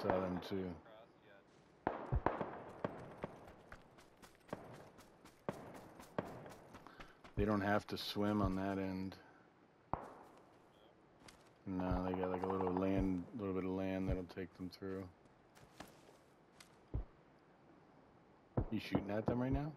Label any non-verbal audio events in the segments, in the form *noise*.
saw them too. They don't have to swim on that end. No, they got like a little land, a little bit of land that'll take them through. You shooting at them right now?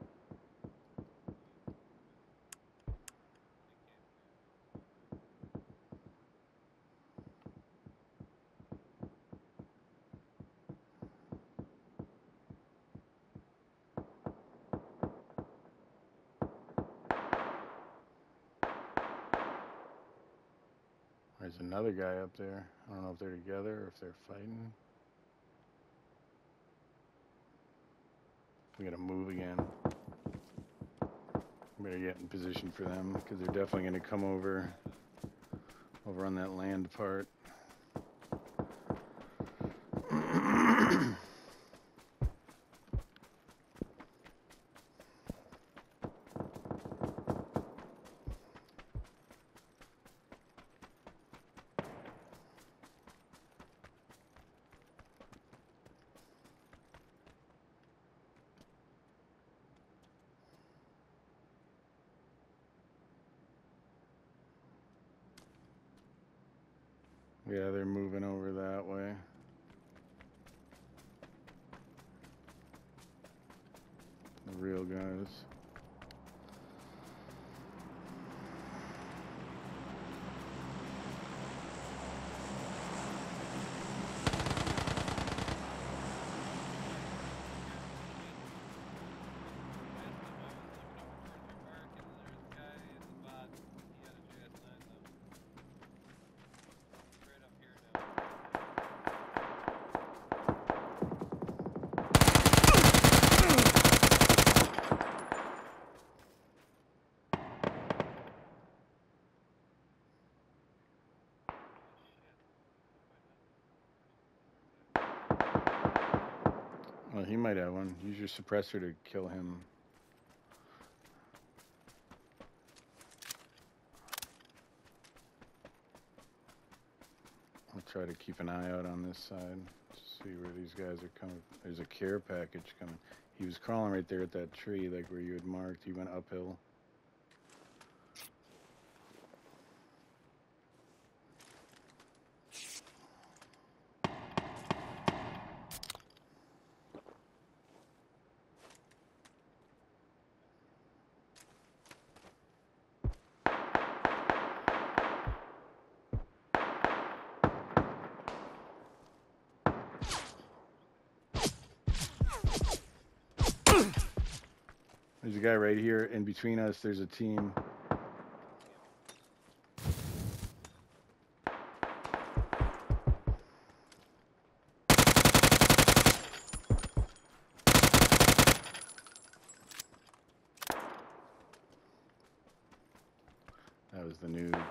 There's another guy up there. I don't know if they're together or if they're fighting. We gotta move again. We better get in position for them because they're definitely gonna come over over on that land part. Yeah, they're moving over that way. The real guys. Well, he might have one. Use your suppressor to kill him. I'll try to keep an eye out on this side. See where these guys are coming. There's a care package coming. He was crawling right there at that tree, like where you had marked. He went uphill. There's a guy right here in between us. There's a team. That was the noobs.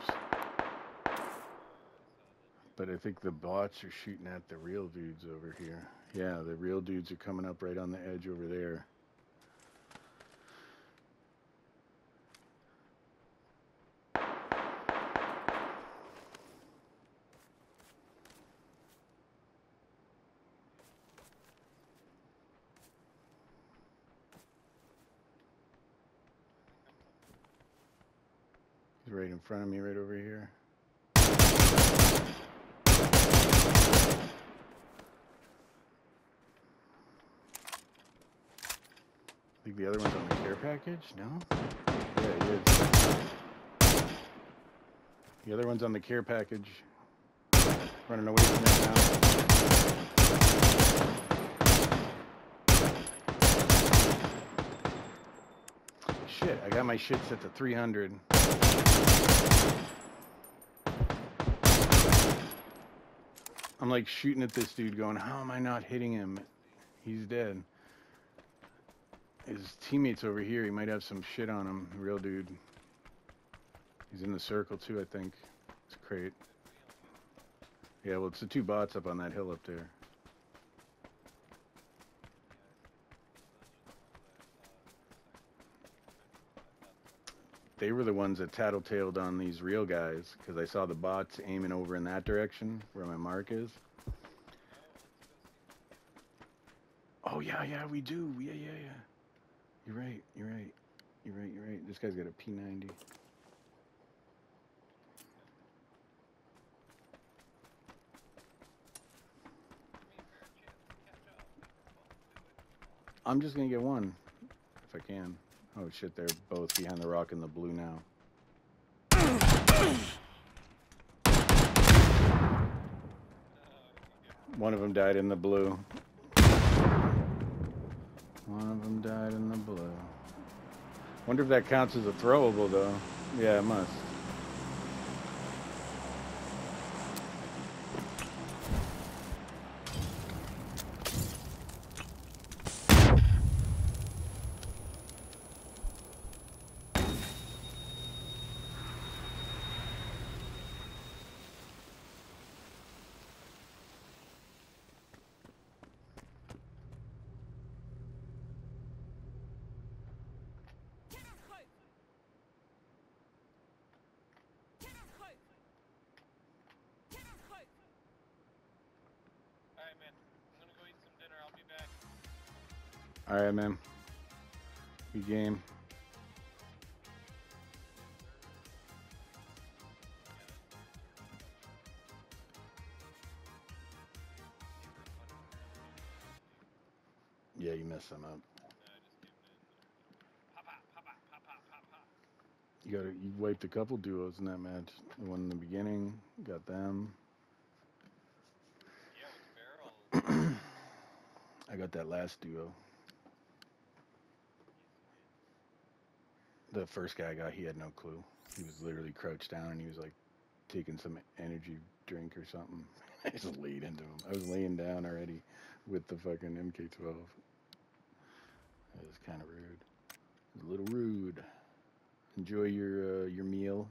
But I think the bots are shooting at the real dudes over here. Yeah, the real dudes are coming up right on the edge over there. Right in front of me, right over here. I think the other one's on the care package, no? Yeah, he is. The other one's on the care package. Running away from it now. Shit, I got my shit set to 300. I'm like shooting at this dude going, how am I not hitting him? He's dead. His teammates over here, he might have some shit on him, real dude. He's in the circle too, I think. It's a crate. Yeah, well, it's the two bots up on that hill up there. They were the ones that tattletaled on these real guys because I saw the bots aiming over in that direction where my mark is. Oh yeah, yeah, we do. Yeah, yeah, yeah. You're right. You're right. You're right. You're right. This guy's got a P90. I'm just gonna get one, if I can. Oh shit, they're both behind the rock in the blue now. One of them died in the blue. One of them died in the blue. Wonder if that counts as a throwable, though. Yeah, it must. All right, man. Good game. Yeah, you messed some up. You got you wiped a couple duos in that match. The one in the beginning, got them. *clears throat* I got that last duo. The first guy I got, he had no clue. He was literally crouched down and he was like taking some energy drink or something. *laughs* I just laid into him. I was laying down already with the fucking MK12. It was kind of rude. A little rude. Enjoy your uh, your meal.